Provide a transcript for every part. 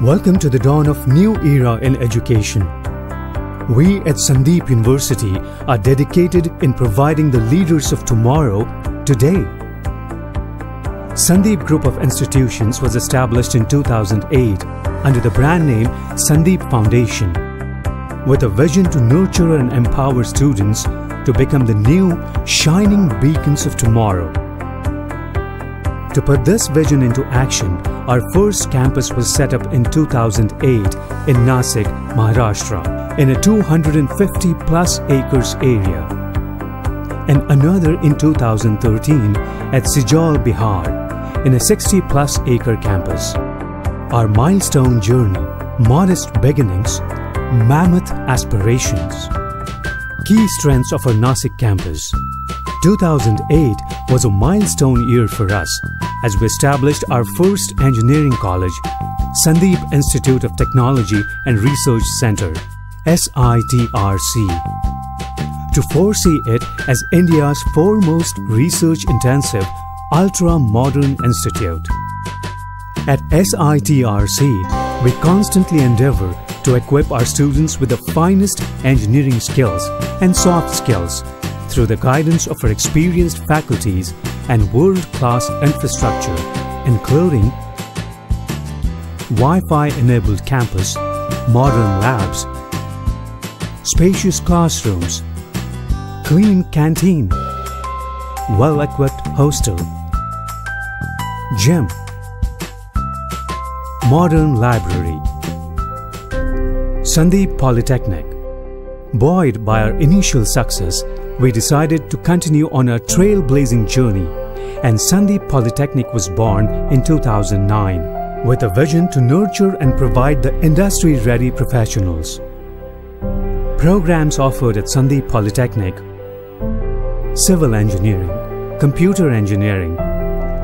Welcome to the dawn of new era in education. We at Sandip University are dedicated in providing the leaders of tomorrow today. Sandip Group of Institutions was established in 2008 under the brand name Sandip Foundation with a vision to nurture and empower students to become the new shining beacons of tomorrow. To put this vision into action, our first campus was set up in 2008 in Nashik, Maharashtra, in a 250 plus acres area, and another in 2013 at Sijoul, Bihar, in a 60 plus acre campus. Our milestone journey, modest beginnings, mammoth aspirations. Key strengths of our Nashik campus. 2008 was a milestone year for us as we established our first engineering college, Sandip Institute of Technology and Research Center, SITRC. To foresee it as India's foremost research intensive, ultra modern institute. At SITRC, we constantly endeavor to equip our students with the finest engineering skills and soft skills through the guidance of our experienced faculties and world-class infrastructure, including Wi-Fi enabled campus, modern labs, spacious classrooms, clean canteen, well-equipped hostel, gym, modern library, Sandip Polytechnic. Buoyed by our initial success, we decided to continue on our trailblazing journey and Sandip Polytechnic was born in 2009 with a vision to nurture and provide the industry-ready professionals. Programs offered at Sandip Polytechnic Civil Engineering, Computer Engineering,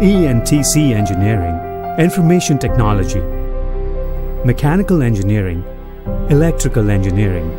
ENTC Engineering, Information Technology, Mechanical Engineering, Electrical Engineering,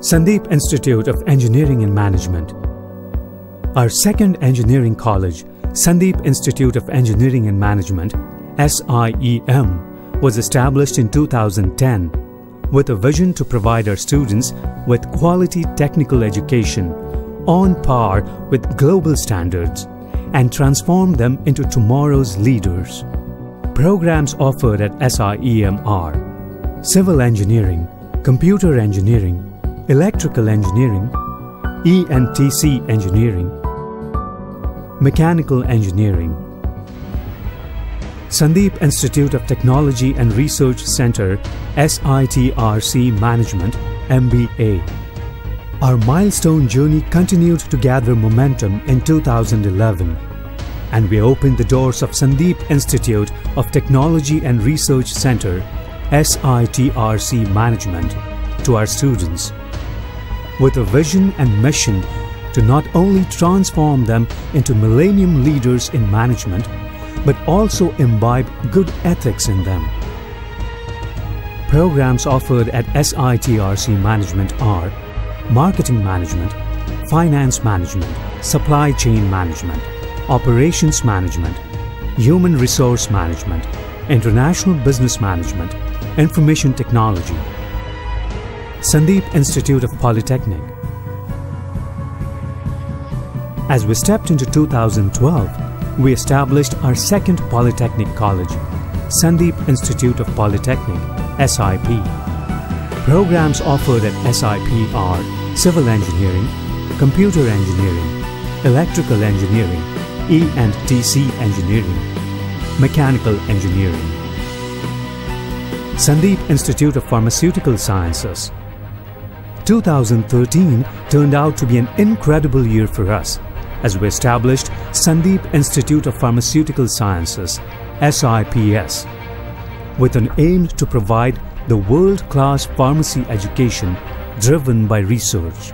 Sandip Institute of Engineering and Management. Our second engineering college, Sandip Institute of Engineering and Management, SIEM, was established in 2010 with a vision to provide our students with quality technical education on par with global standards and transform them into tomorrow's leaders. Programs offered at SIEM are Civil Engineering, Computer Engineering, Electrical Engineering, ENTC Engineering, Mechanical Engineering. Sandip Institute of Technology and Research Center SITRC Management MBA. Our milestone journey continued to gather momentum in 2011 and we opened the doors of Sandip Institute of Technology and Research Center SITRC Management to our students with a vision and mission to not only transform them into millennium leaders in management, but also imbibe good ethics in them. Programs offered at SITRC Management are Marketing Management, Finance Management, Supply Chain Management, Operations Management, Human Resource Management, International Business Management, Information Technology, Sandip Institute of Polytechnic. As we stepped into 2012, we established our second Polytechnic College, Sandip Institute of Polytechnic, SIP. Programs offered at SIP are Civil Engineering, Computer Engineering, Electrical Engineering, E&TC Engineering, Mechanical Engineering. Sandip Institute of Pharmaceutical Sciences 2013 turned out to be an incredible year for us as we established Sandip Institute of Pharmaceutical Sciences, SIPS, with an aim to provide the world-class pharmacy education driven by research.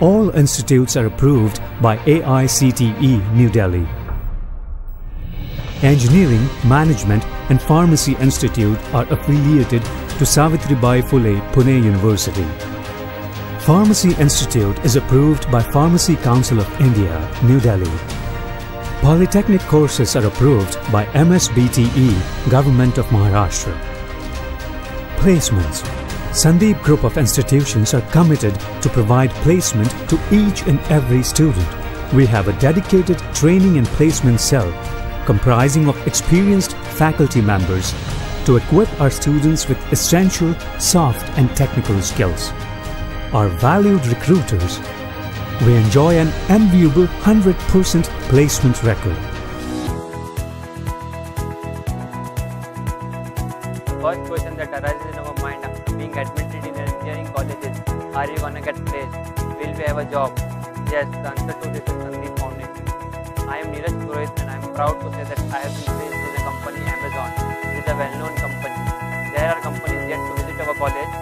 All institutes are approved by AICTE New Delhi. Engineering, Management and Pharmacy Institute are affiliated to Savitribai Phule Pune University. Pharmacy Institute is approved by Pharmacy Council of India, New Delhi Polytechnic courses are approved by MSBTE, Government of Maharashtra. Placements Sandip Group of institutions are committed to provide placement to each and every student. We have a dedicated training and placement cell comprising of experienced faculty members to equip our students with essential soft and technical skills. Our valued recruiters, we enjoy an enviable 100% placement record. College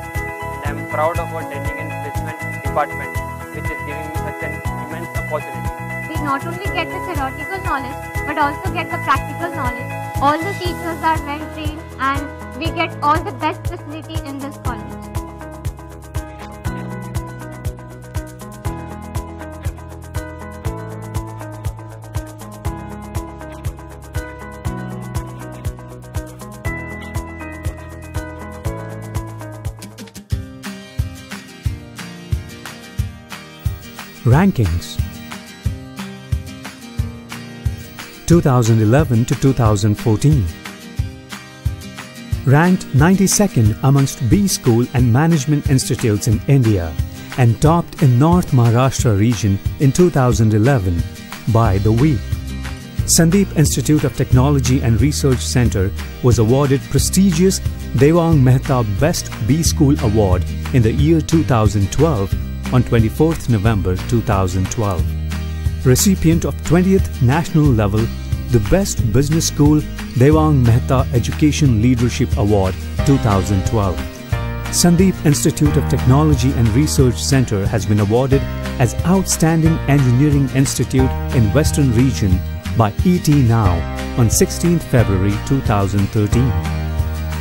and I am proud of our training and placement department which is giving me such an immense opportunity. we not only get the theoretical knowledge but also get the practical knowledge. All the teachers are well trained and we get all the best facility in this Rankings 2011 to 2014 Ranked 92nd amongst B School and Management Institutes in India and topped in North Maharashtra region in 2011 by The Week. Sandip Institute of Technology and Research Center was awarded prestigious Devang Mehta Best B School Award in the year 2012 on 24th November 2012. Recipient of 20th National Level The Best Business School Devang Mehta Education Leadership Award 2012. Sandip Institute of Technology and Research Center has been awarded as Outstanding Engineering Institute in Western Region by ET Now on 16th February 2013.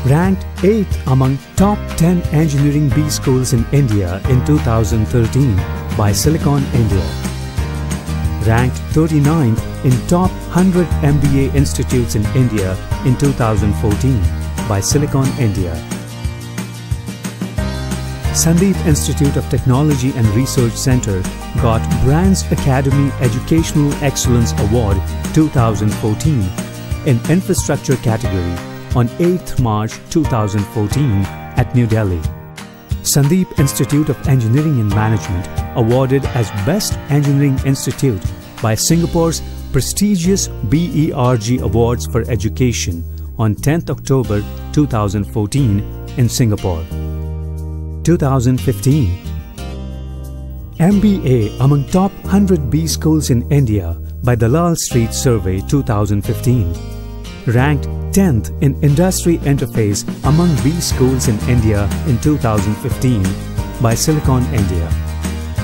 Ranked 8th among top 10 engineering B schools in India in 2013 by Silicon India. Ranked 39th in top 100 MBA institutes in India in 2014 by Silicon India. Sandip Institute of Technology and Research Center got Brands Academy Educational Excellence Award 2014 in Infrastructure category on 8th March 2014 at New Delhi. Sandip Institute of Engineering and Management awarded as Best Engineering Institute by Singapore's prestigious BERG Awards for Education on 10th October 2014 in Singapore. 2015 MBA among top 100 B schools in India by Dalal Street Survey 2015. Ranked 10th in Industry Interface among B schools in India in 2015 by Silicon India.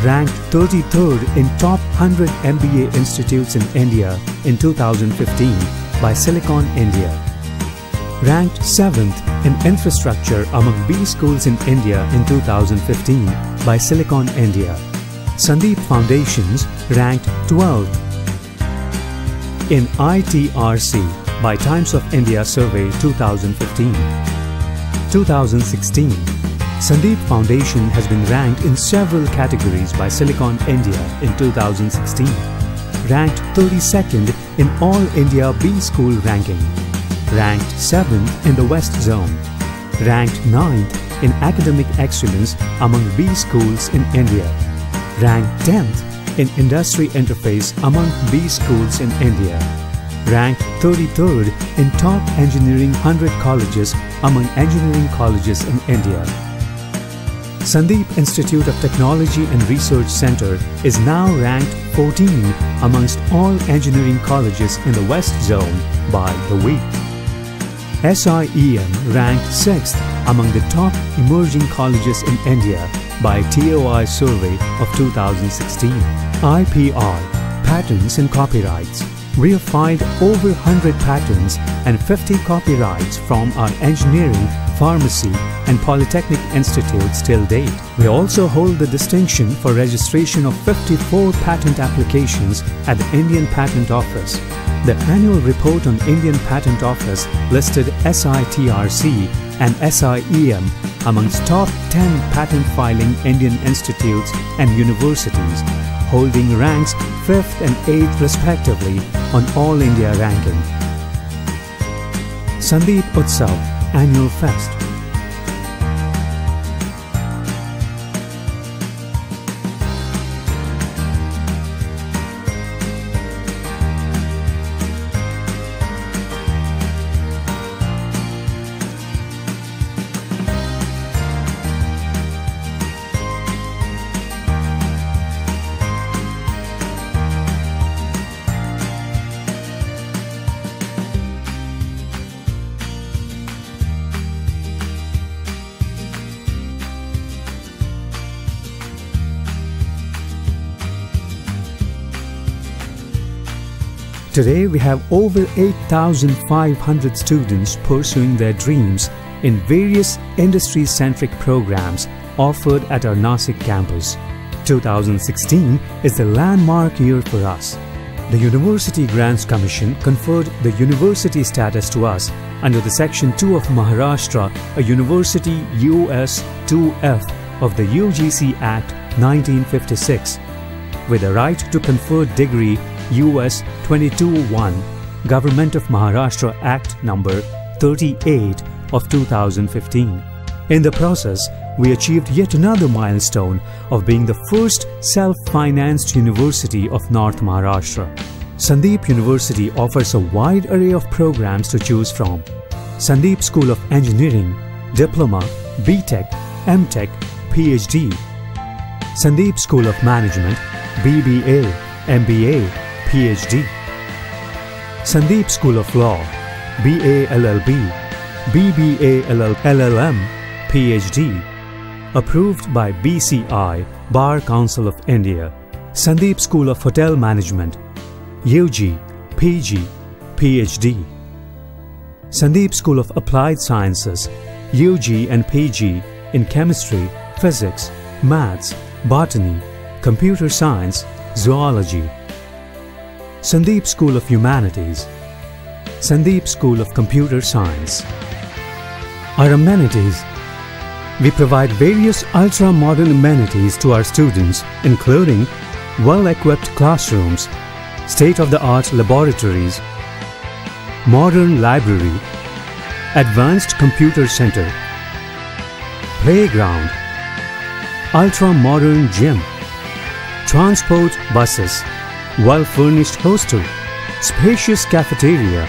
Ranked 33rd in top 100 MBA institutes in India in 2015 by Silicon India. Ranked 7th in infrastructure among B schools in India in 2015 by Silicon India. Sandip Foundations ranked 12th in ITRC by Times of India Survey 2015. 2016 Sandip Foundation has been ranked in several categories by Silicon India in 2016. Ranked 32nd in All India B School ranking. Ranked 7th in the West Zone. Ranked 9th in academic excellence among B schools in India. Ranked 10th in industry interface among B schools in India. Ranked 33rd in top engineering 100 colleges among engineering colleges in India. Sandip Institute of Technology and Research Center is now ranked 14 amongst all engineering colleges in the West Zone by The Week. SIEM ranked 6th among the top emerging colleges in India by TOI survey of 2016. IPR Patents and Copyrights We have filed over 100 patents and 50 copyrights from our engineering, pharmacy and polytechnic institutes till date. We also hold the distinction for registration of 54 patent applications at the Indian Patent Office. The annual report on Indian Patent Office listed SITRC and SIEM amongst top 10 patent filing Indian institutes and universities, holding ranks 5th and 8th respectively on All India ranking. Sandip Utsav Annual Fest Today we have over 8,500 students pursuing their dreams in various industry-centric programs offered at our Nashik campus. 2016 is the landmark year for us. The University Grants Commission conferred the university status to us under the Section 2 of Maharashtra, a University US 2F of the UGC Act 1956, with the right to confer degree US 22-1 Government of Maharashtra Act number 38 of 2015. In the process, we achieved yet another milestone of being the first self-financed university of North Maharashtra. Sandip University offers a wide array of programs to choose from. Sandip School of Engineering, Diploma, BTech, MTech, PhD. Sandip School of Management, BBA, MBA, PhD. Sandip School of Law, BA LLB, BBA LLM, PhD. Approved by BCI, Bar Council of India. Sandip School of Hotel Management, UG, PG, PhD. Sandip School of Applied Sciences, UG and PG in Chemistry, Physics, Maths, Botany, Computer Science, Zoology. Sandip School of Humanities, Sandip School of Computer Science. Our amenities We provide various ultra-modern amenities to our students including well-equipped classrooms, state-of-the-art laboratories, modern library, advanced computer center, playground, ultra-modern gym, transport buses, well-furnished hostel, spacious cafeteria,